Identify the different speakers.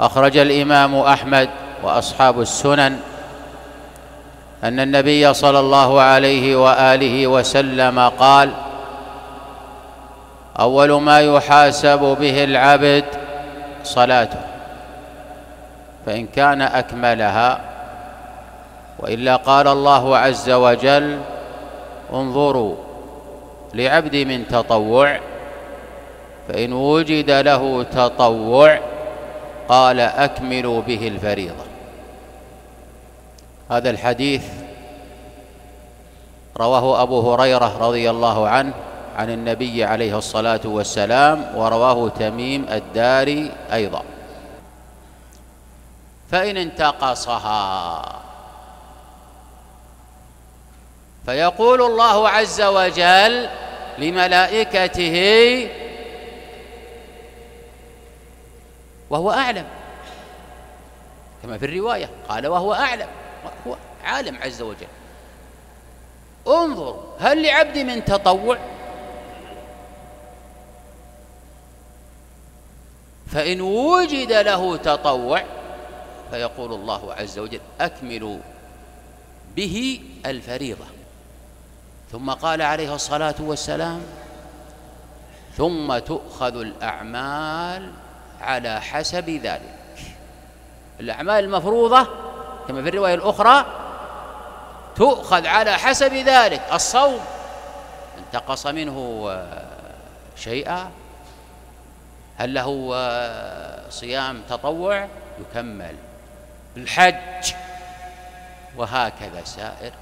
Speaker 1: أخرج الإمام أحمد وأصحاب السنن أن النبي صلى الله عليه وآله وسلم قال أول ما يحاسب به العبد صلاته فإن كان أكملها. وإلا قال الله عز وجل انظروا لعبد من تطوع فإن وجد له تطوع قال أكملوا به الفريضة. هذا الحديث رواه أبو هريرة رضي الله عنه عن النبي عليه الصلاة والسلام ورواه تميم الداري أيضا. فإن انتقصها فيقول الله عز وجل لملائكته وهو أعلم. كما في الرواية قال وهو أعلم. هو عالم عز وجل. انظر هل لعبد من تطوع؟ فإن وجد له تطوع فيقول الله عز وجل أكملوا به الفريضة. ثم قال عليه الصلاة والسلام ثم تؤخذ الأعمال على حسب ذلك. الأعمال المفروضة كما في الرواية الأخرى تؤخذ على حسب ذلك. الصوم انتقص منه شيئا هل له صيام تطوع؟ يكمل. الحج وهكذا سائر.